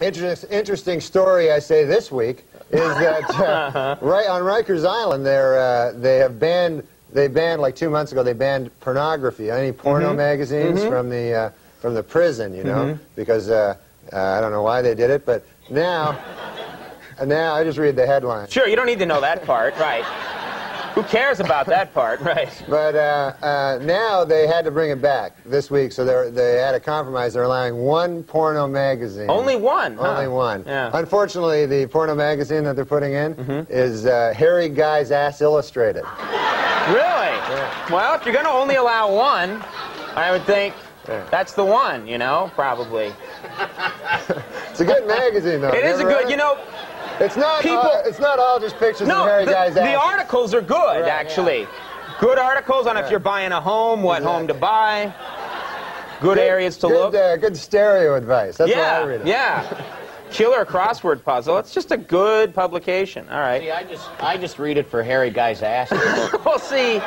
Interesting, interesting story I say this week is that uh, right on Rikers Island, they're, uh, they have banned they banned like two months ago. They banned pornography, any porno Mhm. magazines Mhm. from the uh, from the prison, you know, Mhm. because uh, uh, I don't know why they did it, but now and now I just read the headline. Sure, you don't need to know that part, right? Who cares about that part, right? But uh, uh, now they had to bring it back this week, so they they had a compromise. They're allowing one porno magazine. Only one. huh? Only one. Yeah. Unfortunately, the porno magazine that they're putting in is uh, Hairy Guy's Ass Illustrated. Really? Well, if you're going to only allow one, I would think Yeah. that's the one, you know, probably. It's a good magazine, though. It is a Never read good, you know, It's not. people- all, it's not all just pictures no, of Hairy the, Guy's the ass. articles are good, Right, actually. Good articles on if you're buying a home, what home to buy, good, areas to good, look. Uh, good stereo advice. That's yeah, what I read. it. yeah. Killer crossword puzzle. It's just a good publication. All right. See, I just, I just read it for hairy guy's ass. Well, see,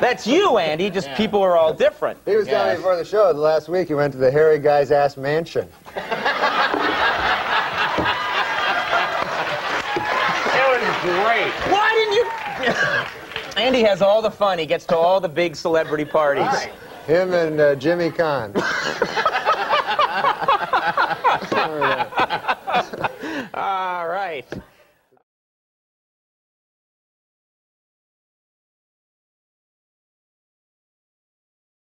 that's you, Andy. Just Yeah. people are all different. He was telling me Yes. before the show. The last week he went to the Hairy Guy's Ass Mansion. It was great. Why didn't you? Andy has all the fun. He gets to all the big celebrity parties. Right. Him and uh, Jimmy Caan. All right.